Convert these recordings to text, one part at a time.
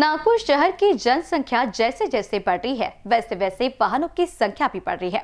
नागपुर शहर की जनसंख्या जैसे जैसे बढ़ रही है, वैसे वैसे वाहनों की संख्या भी बढ़ रही है।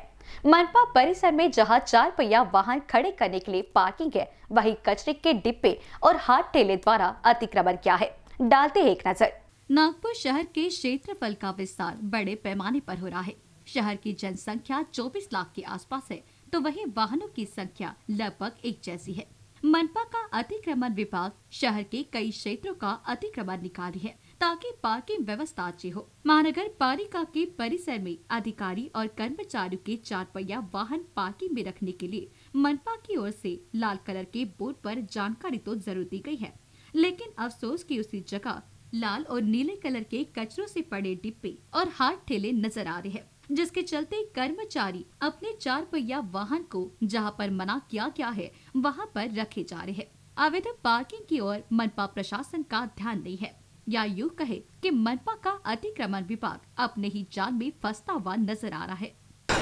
मनपा परिसर में जहाँ चार पहिया वाहन खड़े करने के लिए पार्किंग है, वहीं कचरे के डिब्बे और हाथ ठेले द्वारा अतिक्रमण किया है। डालते एक नज़र। नागपुर शहर के क्षेत्रफल का विस्तार बड़े पैमाने पर हो रहा है। शहर की जनसंख्या 24 लाख के आसपास है तो वहीं वाहनों की संख्या लगभग एक जैसी है। मनपा का अतिक्रमण विभाग शहर के कई क्षेत्रों का अतिक्रमण निकाली है। ताकि पार्किंग व्यवस्था अच्छी हो। महानगर पालिका के परिसर में अधिकारी और कर्मचारियों के चार पहिया वाहन पार्किंग में रखने के लिए मनपा की ओर से लाल कलर के बोर्ड पर जानकारी तो ज़रूर दी गई है। लेकिन अफसोस की उसी जगह लाल और नीले कलर के कचरों से पड़े डिब्बे और हाथ ठेले नज़र आ रहे हैं, जिसके चलते कर्मचारी अपने चार पहिया वाहन को जहाँ पर मना किया गया है, वहाँ पर रखे जा रहे हैं। आवेदन पार्किंग की ओर मनपा प्रशासन का ध्यान नहीं है। या यूँ कहे कि मनपा का अतिक्रमण विभाग अपने ही जाल में फंसता हुआ नज़र आ रहा है।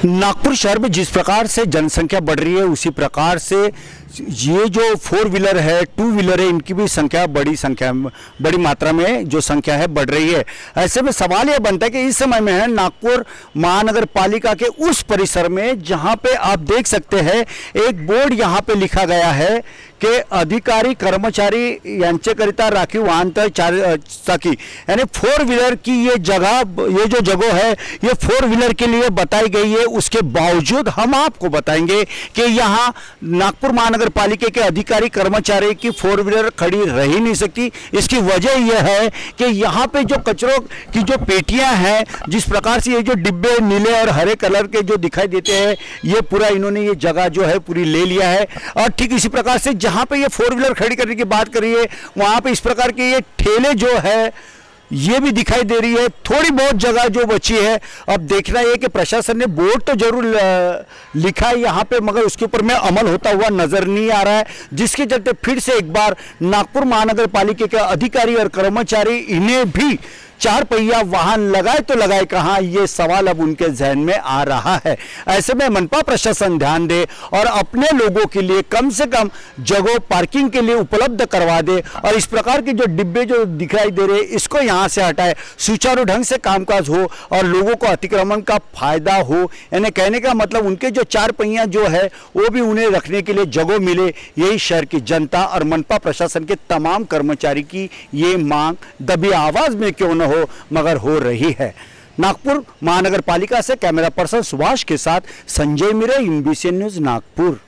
नागपुर शहर में जिस प्रकार से जनसंख्या बढ़ रही है, उसी प्रकार से ये जो फोर व्हीलर है, टू व्हीलर है, इनकी भी संख्या बड़ी संख्या बड़ी मात्रा में जो संख्या है बढ़ रही है। ऐसे में सवाल यह बनता है कि इस समय में है नागपुर महानगर पालिका के उस परिसर में जहाँ पे आप देख सकते हैं, एक बोर्ड यहाँ पे लिखा गया है कि अधिकारी, कर्मचारी यांच्याकरिता राखीव वाहन चाकी यानी फोर व्हीलर की ये जगह, ये जो जगह है, ये फोर व्हीलर के लिए बताई गई है उसके बावजूद हम आपको बताएँगे कि यहाँ नागपुर महानगर पालिका के अधिकारी कर्मचारी की फोर व्हीलर खड़ी रह ही नहीं सकती। इसकी वजह यह है कि यहाँ पे जो कचरों की जो पेटियाँ हैं, जिस प्रकार से ये जो डिब्बे नीले और हरे कलर के जो दिखाई देते हैं, ये पूरा इन्होंने ये जगह जो है पूरी ले लिया है। और ठीक इसी प्रकार से जहाँ पे ये फोर व्हीलर खड़ी करने की बात करिए, वहाँ पे इस प्रकार के ये ठेले जो है ये भी दिखाई दे रही है, थोड़ी बहुत जगह जो बची है। अब देखना है कि प्रशासन ने बोर्ड तो ज़रूर लिखा है यहाँ पे, मगर उसके ऊपर में अमल होता हुआ नज़र नहीं आ रहा है, जिसके चलते फिर से एक बार नागपुर महानगर पालिका के अधिकारी और कर्मचारी इन्हें भी चार पहिया वाहन लगाए तो लगाए कहाँ? ये सवाल अब उनके जहन में आ रहा है। ऐसे में मनपा प्रशासन ध्यान दे और अपने लोगों के लिए कम से कम जगह पार्किंग के लिए उपलब्ध करवा दे और इस प्रकार के जो डिब्बे जो दिखाई दे रहे इसको यहाँ से हटाए। सुचारू ढंग से कामकाज हो और लोगों को अतिक्रमण का फ़ायदा हो। यानी कहने का मतलब उनके जो चार पहिया जो है, वो भी उन्हें रखने के लिए जगह मिले, यही शहर की जनता और मनपा प्रशासन के तमाम कर्मचारी की ये मांग। दबी आवाज़ में क्यों न हो, मगर हो रही है। नागपुर महानगर पालिका से कैमरा पर्सन सुभाष के साथ संजय मिरे, एमबीसी न्यूज़, नागपुर।